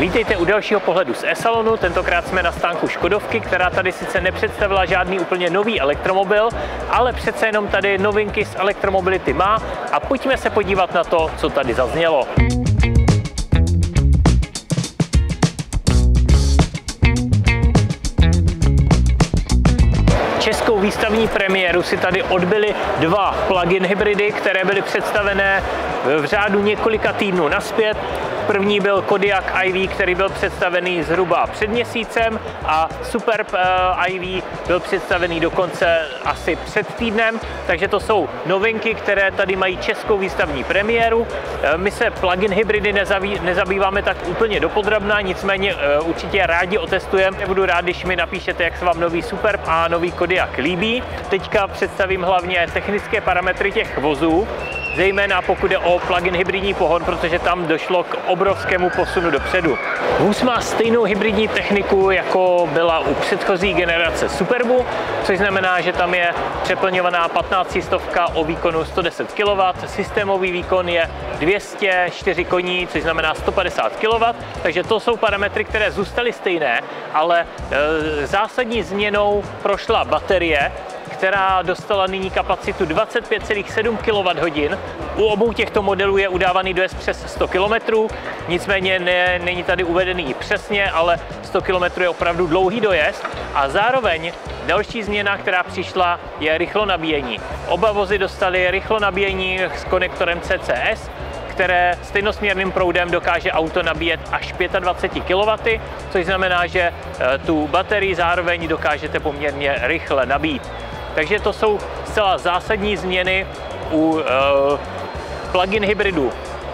Vítejte u dalšího pohledu z e-salonu. Tentokrát jsme na stánku Škodovky, která tady sice nepředstavila žádný úplně nový elektromobil, ale přece jenom tady novinky z elektromobility má a pojďme se podívat na to, co tady zaznělo. Českou výstavní premiéru si tady odbyly dva plug-in hybridy, které byly představené v řádu několika týdnů naspět. První byl Kodiaq IV, který byl představený zhruba před měsícem a Superb eh, IV byl představený dokonce asi před týdnem, takže to jsou novinky, které tady mají českou výstavní premiéru. Eh, my se plug-in hybridy nezabýváme tak úplně dopodrobná, nicméně určitě rádi otestujeme. Budu rád, když mi napíšete, jak se vám nový Superb a nový Kodiaq líbí. Teďka představím hlavně technické parametry těch vozů zejména pokud je o plug-in hybridní pohon, protože tam došlo k obrovskému posunu dopředu. Vůz má stejnou hybridní techniku, jako byla u předchozí generace Superbu, což znamená, že tam je přeplňovaná 15 stovka o výkonu 110 kW, systémový výkon je 204 koní, což znamená 150 kW, takže to jsou parametry, které zůstaly stejné, ale e, zásadní změnou prošla baterie, která dostala nyní kapacitu 25,7 kWh. U obou těchto modelů je udávaný dojezd přes 100 km, nicméně ne, není tady uvedený přesně, ale 100 km je opravdu dlouhý dojezd. A zároveň další změna, která přišla, je rychlo nabíjení. Oba vozy dostaly rychlo nabíjení s konektorem CCS, které stejnosměrným proudem dokáže auto nabíjet až 25 kW, což znamená, že eh, tu baterii zároveň dokážete poměrně rychle nabít. Takže to jsou zcela zásadní změny u uh, plug-in hybridu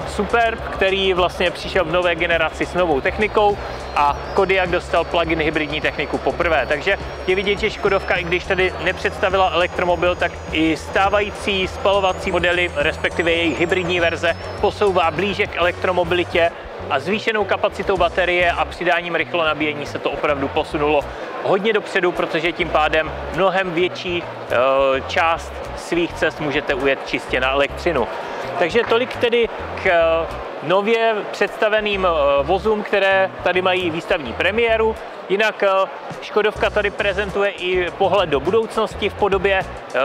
Superb, který vlastně přišel v nové generaci s novou technikou a Kodiaq dostal plug-in hybridní techniku poprvé. Takže je vidět, že Škodovka, i když tady nepředstavila elektromobil, tak i stávající spalovací modely, respektive jejich hybridní verze, posouvá blíže k elektromobilitě a zvýšenou kapacitou baterie a přidáním rychlo nabíjení se to opravdu posunulo hodně dopředu, protože tím pádem mnohem větší eh, část svých cest můžete ujet čistě na elektřinu. Takže tolik tedy k eh, nově představeným eh, vozům, které tady mají výstavní premiéru. Jinak Škodovka tady prezentuje i pohled do budoucnosti v podobě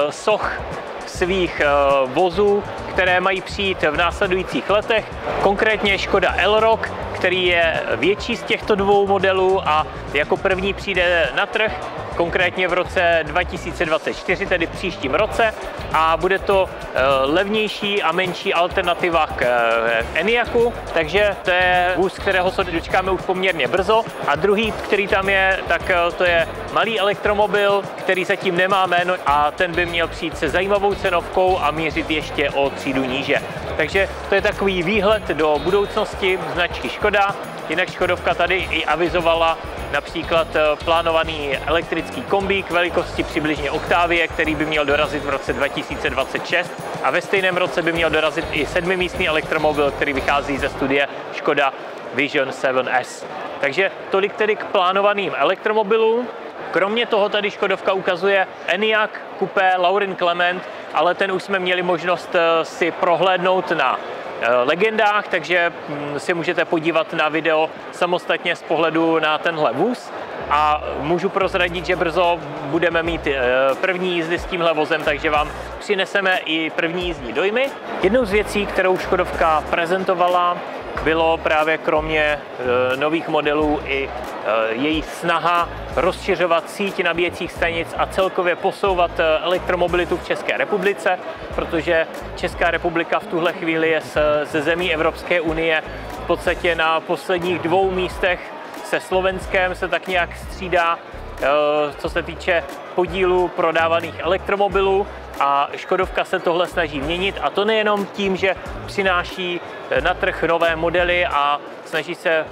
soch svých vozů, které mají přijít v následujících letech. Konkrétně Škoda Elrock, který je větší z těchto dvou modelů a jako první přijde na trh, konkrétně v roce 2024, tedy v příštím roce a bude to eh, levnější a menší alternativa k eh, Eniaku, takže to je vůz, kterého se dočkáme už poměrně brzo a druhý, který tam je, tak eh, to je malý elektromobil, který zatím nemá jméno a ten by měl přijít se zajímavou cenovkou a měřit ještě o třídu níže. Takže to je takový výhled do budoucnosti značky Škoda. Jinak Škodovka tady i avizovala například eh, plánovaný elektrický kombík velikosti přibližně Octavie, který by měl dorazit v roce 2026 a ve stejném roce by měl dorazit i sedmimístný elektromobil, který vychází ze studie Škoda Vision 7S. Takže tolik tedy k plánovaným elektromobilům. Kromě toho tady Škodovka ukazuje Enyaq, Coupé, Laurin Clement, ale ten už jsme měli možnost eh, si prohlédnout na eh, legendách, takže hm, si můžete podívat na video samostatně z pohledu na tenhle vůz. A můžu prozradit, že brzo budeme mít eh, první jízdy s tímhle vozem, takže vám přineseme i první jízdní dojmy. Jednou z věcí, kterou Škodovka prezentovala, bylo právě kromě nových modelů i e, její snaha rozšiřovat síť nabíjecích stanic a celkově posouvat e, elektromobilitu v České republice, protože Česká republika v tuhle chvíli je ze zemí Evropské unie v podstatě na posledních dvou místech se Slovenskem se tak nějak střídá, co se týče podílu prodávaných elektromobilů a Škodovka se tohle snaží měnit a to nejenom tím, že přináší na trh nové modely a snaží se eh,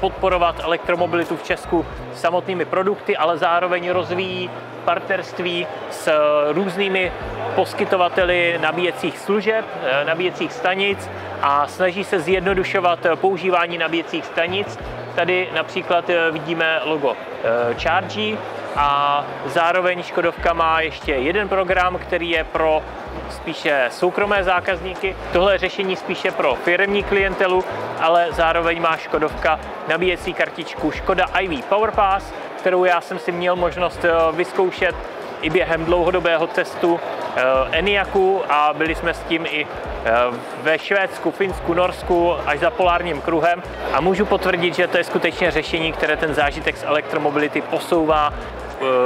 podporovat elektromobilitu v Česku samotnými produkty, ale zároveň rozvíjí partnerství s různými poskytovateli nabíjecích služeb, eh, nabíjecích stanic a snaží se zjednodušovat používání nabíjecích stanic. Tady například eh, vidíme logo Chargy, a zároveň Škodovka má ještě jeden program, který je pro spíše soukromé zákazníky. Tohle je řešení spíše pro firmní klientelu, ale zároveň má Škodovka nabíjecí kartičku Škoda IV PowerPass, kterou já jsem si měl možnost eh, vyzkoušet i během dlouhodobého testu eh, Eniaku a byli jsme s tím i eh, ve Švédsku, Finsku, Norsku až za polárním kruhem a můžu potvrdit, že to je skutečně řešení, které ten zážitek z elektromobility posouvá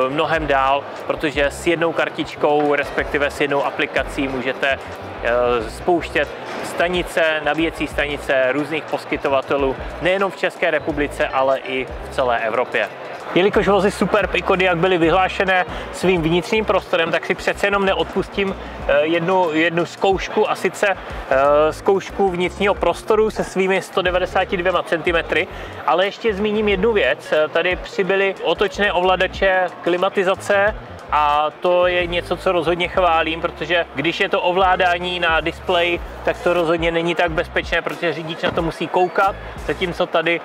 mnohem dál, protože s jednou kartičkou, respektive s jednou aplikací můžete eh, spouštět stanice, nabíjecí stanice různých poskytovatelů, nejenom v České republice, ale i v celé Evropě. Jelikož vozy Superb i Kodiaq byly vyhlášené svým vnitřním prostorem, tak si přece jenom neodpustím eh, jednu, jednu zkoušku a sice eh, zkoušku vnitřního prostoru se svými 192 cm, ale ještě zmíním jednu věc. Tady přibyly otočné ovladače klimatizace a to je něco, co rozhodně chválím, protože když je to ovládání na displeji, tak to rozhodně není tak bezpečné, protože řidič na to musí koukat, zatímco tady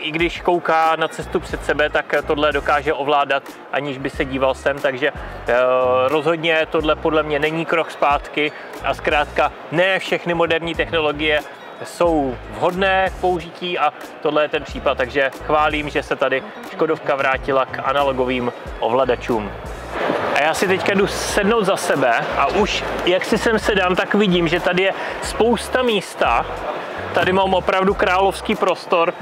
i když kouká na cestu před sebe, tak tohle dokáže ovládat, aniž by se díval sem, takže eh, rozhodně tohle podle mě není krok zpátky a zkrátka ne všechny moderní technologie jsou vhodné k použití a tohle je ten případ, takže chválím, že se tady Škodovka vrátila k analogovým ovladačům. A já si teďka jdu sednout za sebe a už jak si sem sedám, tak vidím, že tady je spousta místa. Tady mám opravdu královský prostor,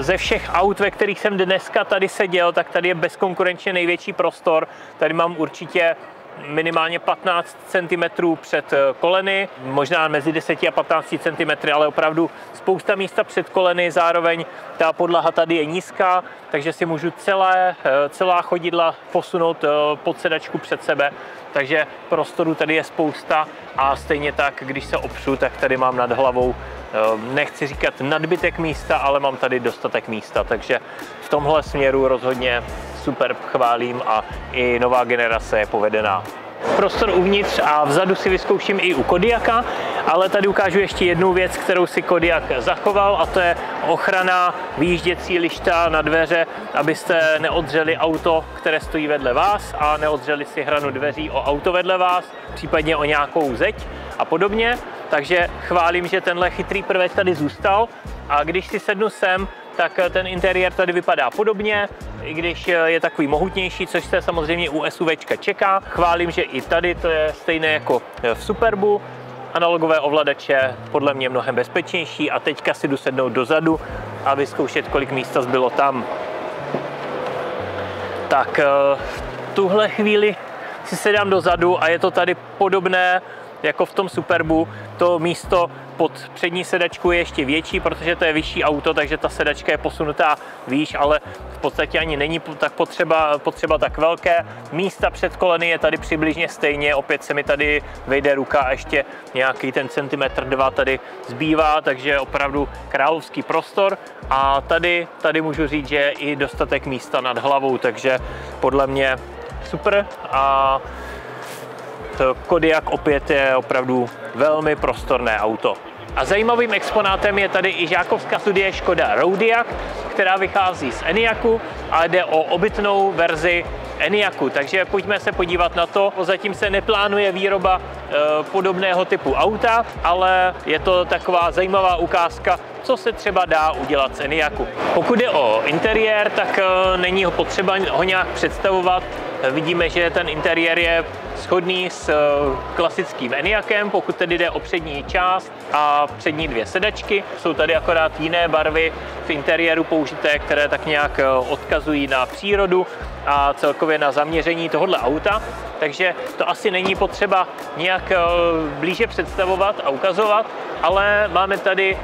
ze všech aut, ve kterých jsem dneska tady seděl, tak tady je bezkonkurenčně největší prostor. Tady mám určitě minimálně 15 cm před eh, koleny, možná mezi 10 a 15 cm, ale opravdu spousta místa před koleny, zároveň ta podlaha tady je nízká, takže si můžu celé, eh, celá chodidla posunout pod sedačku před sebe, takže prostoru tady je spousta a stejně tak, když se opřu, tak tady mám nad hlavou nechci říkat nadbytek místa, ale mám tady dostatek místa, takže v tomhle směru rozhodně super chválím a i nová generace je povedená. Prostor uvnitř a vzadu si vyzkouším i u Kodiaka, ale tady ukážu ještě jednu věc, kterou si Kodiak zachoval a to je ochrana výjížděcí lišta na dveře, abyste neodřeli auto, které stojí vedle vás a neodřeli si hranu dveří o auto vedle vás, případně o nějakou zeď a podobně. Takže chválím, že tenhle chytrý prvek tady zůstal a když si sednu sem, tak ten interiér tady vypadá podobně, i když je takový mohutnější, což se samozřejmě u SUVčka čeká. Chválím, že i tady to je stejné jako v Superbu, analogové ovladače podle mě mnohem bezpečnější a teďka si jdu sednout dozadu a vyzkoušet, kolik místa zbylo tam. Tak v tuhle chvíli si sedám dozadu a je to tady podobné jako v tom Superbu. To místo pod přední sedačku je ještě větší, protože to je vyšší auto, takže ta sedačka je posunutá výš, ale v podstatě ani není tak potřeba, potřeba tak velké. Místa před koleny je tady přibližně stejně, opět se mi tady vejde ruka a ještě nějaký ten centimetr dva tady zbývá, takže opravdu královský prostor. A tady, tady můžu říct, že je i dostatek místa nad hlavou, takže podle mě super a Kodiak opět je opravdu velmi prostorné auto. A zajímavým exponátem je tady i žákovská studie Škoda Rodiak, která vychází z Eniaku a jde o obytnou verzi Eniaku. Takže pojďme se podívat na to. Zatím se neplánuje výroba e, podobného typu auta, ale je to taková zajímavá ukázka, co se třeba dá udělat z Eniaku. Pokud je o interiér, tak e, není ho potřeba ho nějak představovat. Vidíme, že ten interiér je shodný s eh, klasickým Eniakem, pokud tedy jde o přední část a přední dvě sedačky. Jsou tady akorát jiné barvy v interiéru použité, které tak nějak eh, odkazují na přírodu a celkově na zaměření tohohle auta. Takže to asi není potřeba nějak eh, blíže představovat a ukazovat, ale máme tady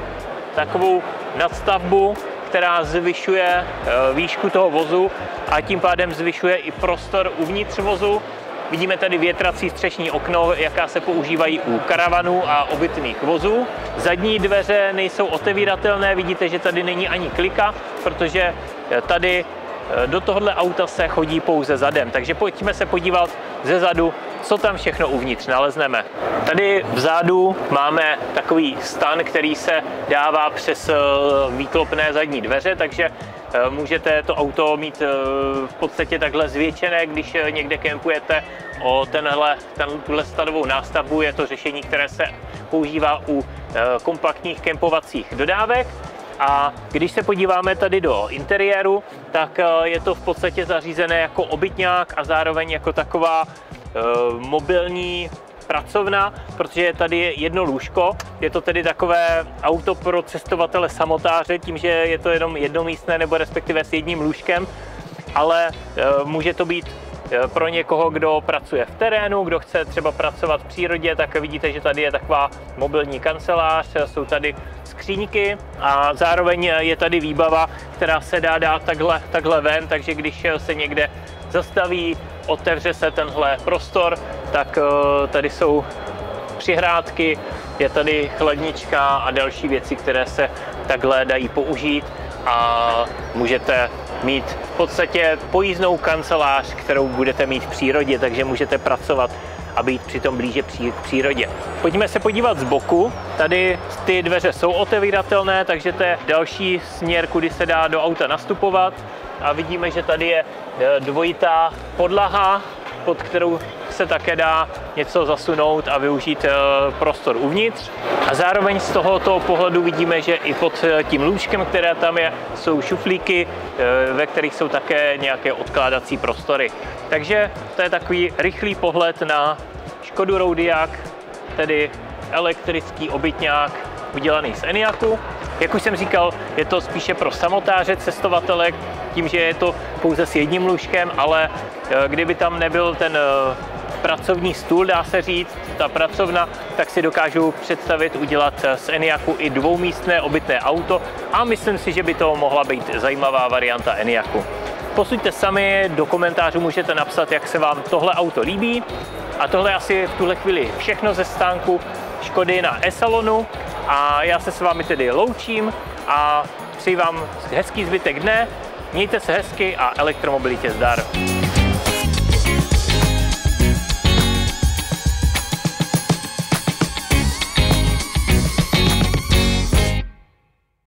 takovou nadstavbu, která zvyšuje výšku toho vozu a tím pádem zvyšuje i prostor uvnitř vozu Vidíme tady větrací střešní okno, jaká se používají u karavanů a obytných vozů. Zadní dveře nejsou otevíratelné, vidíte, že tady není ani klika, protože tady eh, do tohohle auta se chodí pouze zadem. Takže pojďme se podívat ze zadu, co tam všechno uvnitř nalezneme. Tady vzadu máme takový stan, který se dává přes eh, výklopné zadní dveře, takže můžete to auto mít v podstatě takhle zvětšené, když někde kempujete o tenhle, ten, tuhle stavovou nástavbu. Je to řešení, které se používá u kompaktních kempovacích dodávek. A když se podíváme tady do interiéru, tak je to v podstatě zařízené jako obytňák a zároveň jako taková mobilní pracovna, protože tady je jedno lůžko. Je to tedy takové auto pro cestovatele samotáře, tím, že je to jenom jednomístné nebo respektive s jedním lůžkem, ale e, může to být pro někoho, kdo pracuje v terénu, kdo chce třeba pracovat v přírodě, tak vidíte, že tady je taková mobilní kancelář, jsou tady skříňky a zároveň je tady výbava, která se dá dát takhle, takhle ven, takže když se někde zastaví, otevře se tenhle prostor, tak eh, tady jsou přihrádky, je tady chladnička a další věci, které se takhle dají použít a můžete mít v podstatě pojízdnou kancelář, kterou budete mít v přírodě, takže můžete pracovat a být přitom blíže k přírodě. Pojďme se podívat z boku. Tady ty dveře jsou otevíratelné, takže to je další směr, kudy se dá do auta nastupovat. A vidíme, že tady je e, dvojitá podlaha, pod kterou se také dá něco zasunout a využít e, prostor uvnitř. A zároveň z tohoto pohledu vidíme, že i pod e, tím lůžkem, které tam je, jsou šuflíky, ve kterých jsou také nějaké odkládací prostory. Takže to je takový rychlý pohled na Škodu Rodiak, tedy elektrický obytňák udělaný z Eniaku. Jak už jsem říkal, je to spíše pro samotáře, cestovatele, tím, že je to pouze s jedním lůžkem, ale eh, kdyby tam nebyl ten eh, pracovní stůl, dá se říct, ta pracovna, tak si dokážu představit udělat z Eniaku i dvoumístné obytné auto a myslím si, že by to mohla být zajímavá varianta Eniaku. Posuďte sami, do komentářů můžete napsat, jak se vám tohle auto líbí. A tohle je asi v tuhle chvíli všechno ze stánku Škody na e-salonu. A já se s vámi tedy loučím a přeji vám hezký zbytek dne. Mějte se hezky a elektromobilitě zdar.